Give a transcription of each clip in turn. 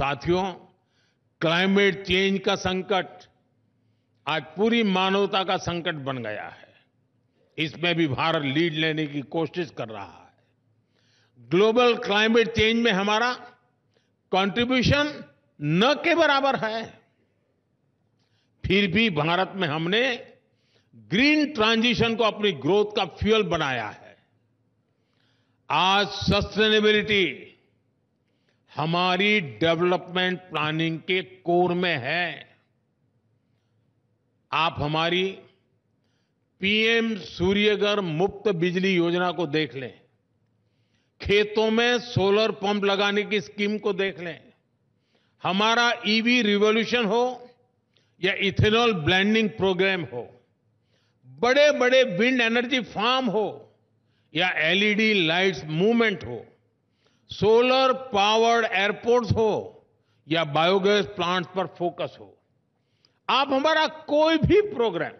साथियों climate change का संकट आज पूरी मानवता का संकट बन गया है। इसमें भी भारत लीड लेने की कोशिश कर रहा है। ग्लोबल क्लाइमेट चेंज में हमारा कंट्रीब्यूशन न के बराबर है। फिर भी भारत में हमने ग्रीन ट्रांजिशन को अपनी ग्रोथ का फ्यूल बनाया है। आज सस्टेनेबिलिटी हमारी डेवलपमेंट प्लानिंग के कोर में है। आप हमारी पीएम सूर्यगर मुफ़्त बिजली योजना को देख लें। खेतों में सोलर पंप लगाने की स्कीम को देख लें। हमारा ईवी रिवॉल्यूशन हो या इथेनॉल ब्लेंडिंग प्रोग्राम हो बड़े बड़े विंड एनर्जी फार्म हो या एलईडी लाइट्स मूवमेंट हो सोलर पावर्ड एयरपोर्ट्स हो या बायोगैस प्लांट्स पर फोकस हो, आप हमारा कोई भी प्रोग्राम,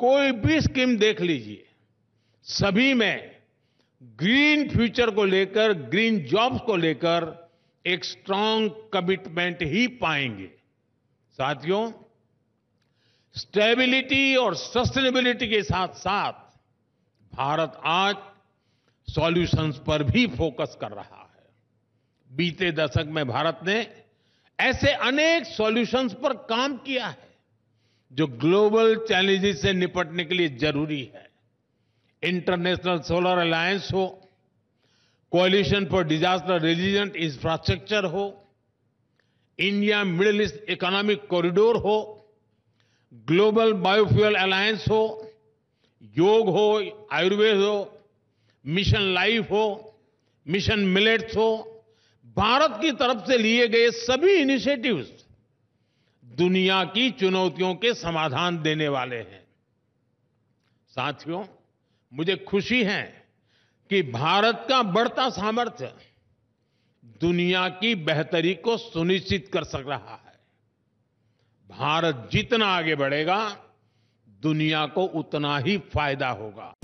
कोई भी स्कीम देख लीजिए, सभी में ग्रीन फ्यूचर को लेकर, ग्रीन जॉब्स को लेकर एक स्ट्रांग कमिटमेंट ही पाएँगे। साथियों स्टेबिलिटी और सस्टेनेबिलिटी के साथ साथ भारत आज सॉल्यूशंस पर भी फोकस कर रहा है। बीते दशक में भारत ने ऐसे अनेक सॉल्यूशंस पर काम किया है, जो ग्लोबल चैलेंजेस से निपटने के लिए ज़रूरी है। इंटरनेशनल सोलर अलायंस हो coalition for disaster resilient infrastructure हो, India middle east economic corridor हो, ग्लोबल बायोफ्यूल अलायंस हो, योग हो, आयुर्वेद हो मिशन लाइफ हो, मिशन मिलेट्स हो, भारत की तरफ़ से लिए गए सभी इनिशिएटिव्स दुनिया की चुनौतियों के समाधान देने वाले हैं। साथियों, मुझे खुशी है कि भारत का बढ़ता सामर्थ्य दुनिया की बेहतरी को सुनिश्चित कर सक रहा है। भारत जितना आगे बढ़ेगा, दुनिया को उतना ही फ़ायदा होगा।